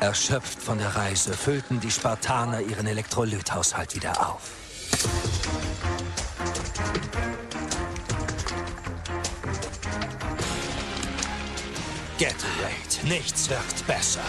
Erschöpft von der Reise füllten die Spartaner ihren Elektrolythaushalt wieder auf. Gatorade. Nichts wirkt besser.